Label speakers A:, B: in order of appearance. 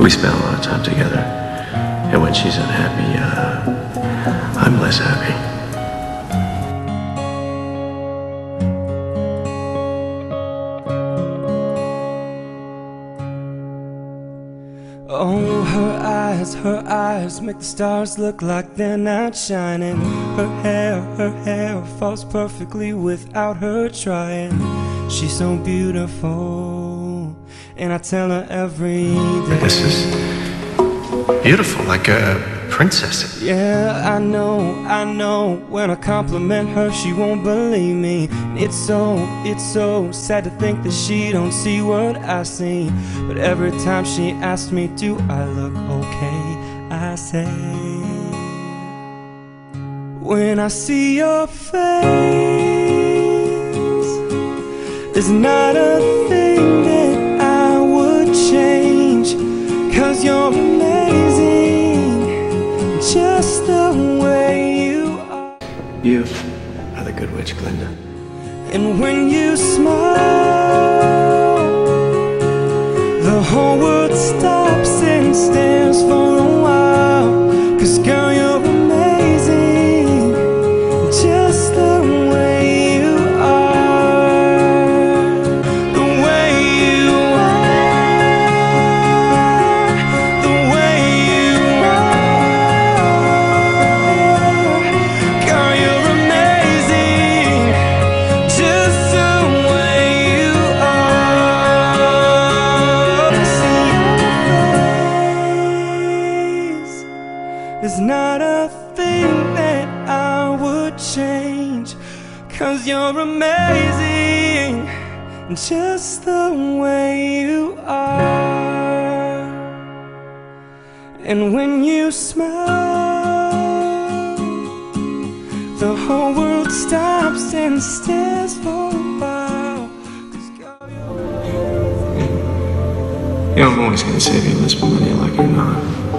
A: We spend a lot of time together. And when she's unhappy, uh, I'm less happy.
B: Oh, her eyes, her eyes make the stars look like they're not shining. Her hair, her hair falls perfectly without her trying. She's so beautiful, and I tell her every day.
A: This is beautiful, like a princess.
B: Yeah, I know, I know. When I compliment her, she won't believe me. It's so, it's so sad to think that she don't see what I see. But every time she asks me, do I look okay? I say, when I see your face, there's not a Cause you're amazing, just the way you are.
A: You are the good witch, Glinda.
B: And when you smile, the whole world stops and stares for There's not a thing that I would change. Cause you're amazing. Just the way you are. And when you smile, the whole world stops and stares for a while. you're
A: I'm always gonna save you, Lisbon, whether you like or not.